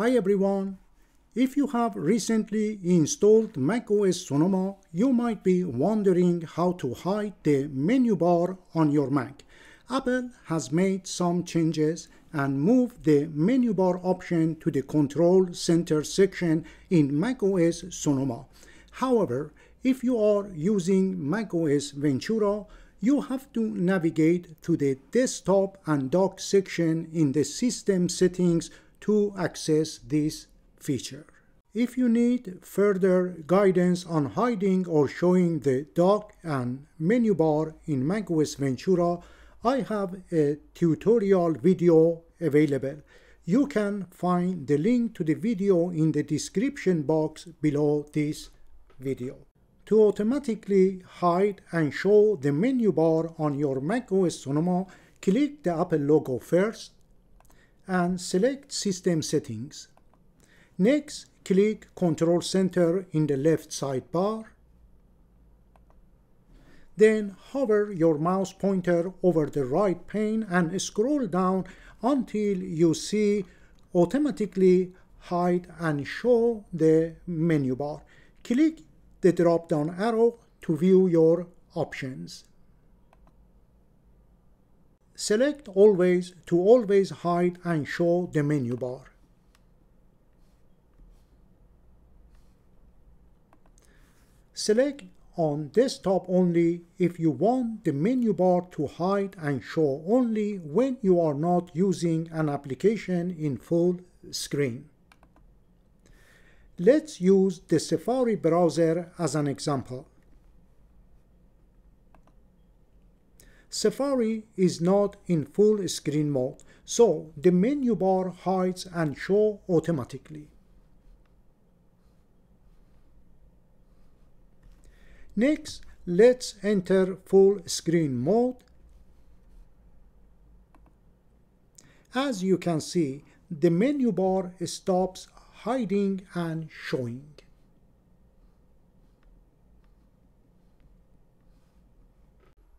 Hi everyone! If you have recently installed macOS Sonoma, you might be wondering how to hide the menu bar on your Mac. Apple has made some changes and moved the menu bar option to the Control Center section in macOS Sonoma. However, if you are using macOS Ventura, you have to navigate to the Desktop and Dock section in the System Settings to access this feature. If you need further guidance on hiding or showing the dock and menu bar in macOS Ventura, I have a tutorial video available. You can find the link to the video in the description box below this video. To automatically hide and show the menu bar on your macOS Sonoma, click the Apple logo first and select System Settings. Next, click Control Center in the left sidebar. Then hover your mouse pointer over the right pane and scroll down until you see automatically hide and show the menu bar. Click the drop down arrow to view your options. Select Always to always hide and show the menu bar. Select on desktop only if you want the menu bar to hide and show only when you are not using an application in full screen. Let's use the Safari browser as an example. Safari is not in full screen mode, so the menu bar hides and show automatically. Next, let's enter full screen mode. As you can see, the menu bar stops hiding and showing.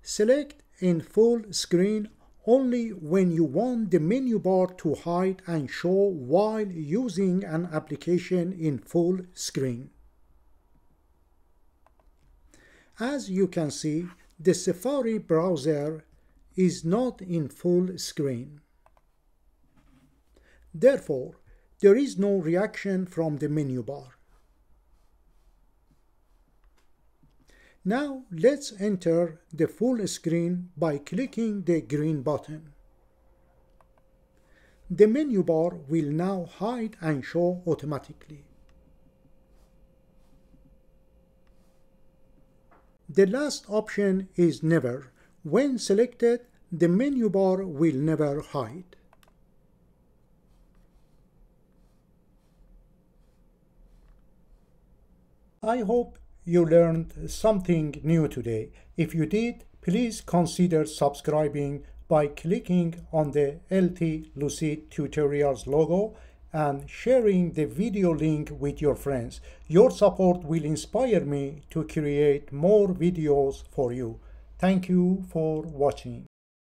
Select in full screen only when you want the menu bar to hide and show while using an application in full screen. As you can see, the Safari browser is not in full screen. Therefore, there is no reaction from the menu bar. Now let's enter the full screen by clicking the green button. The menu bar will now hide and show automatically. The last option is never. When selected, the menu bar will never hide. I hope you learned something new today. If you did, please consider subscribing by clicking on the LT Lucid Tutorials logo and sharing the video link with your friends. Your support will inspire me to create more videos for you. Thank you for watching.